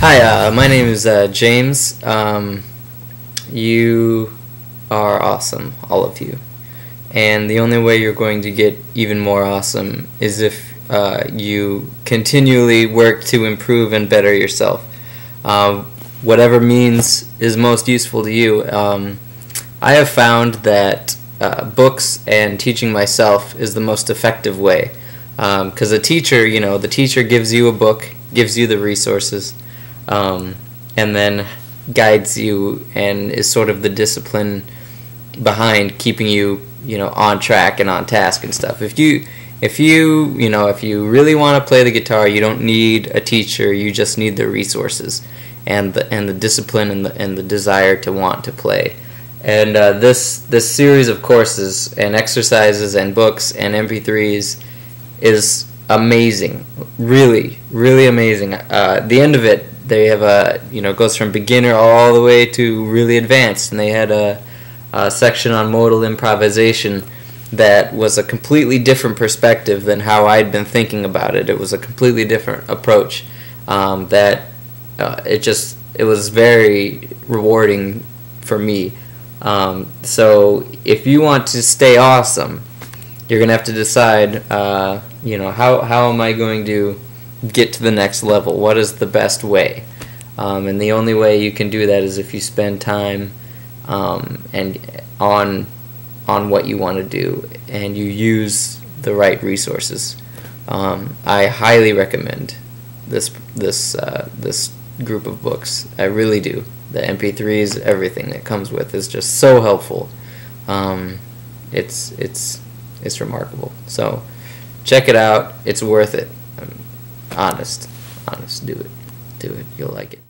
Hi, uh, my name is uh, James. Um, you are awesome, all of you. And the only way you're going to get even more awesome is if uh, you continually work to improve and better yourself. Uh, whatever means is most useful to you. Um, I have found that uh, books and teaching myself is the most effective way. Because um, a teacher, you know, the teacher gives you a book, gives you the resources um, and then guides you and is sort of the discipline behind keeping you you know on track and on task and stuff. If you if you you know if you really want to play the guitar you don't need a teacher you just need the resources and the and the discipline and the and the desire to want to play. And uh, this this series of courses and exercises and books and mp3s is amazing. Really really amazing. Uh, the end of it they have a you know goes from beginner all the way to really advanced, and they had a, a section on modal improvisation that was a completely different perspective than how I'd been thinking about it. It was a completely different approach um, that uh, it just it was very rewarding for me. Um, so if you want to stay awesome, you're gonna have to decide. Uh, you know how how am I going to get to the next level? What is the best way? Um, and the only way you can do that is if you spend time um, and on on what you want to do and you use the right resources. Um, I highly recommend this this uh, this group of books. I really do. The MP3s, everything that comes with is just so helpful. Um, it's it's it's remarkable. So check it out. It's worth it honest, honest. Do it, do it. You'll like it.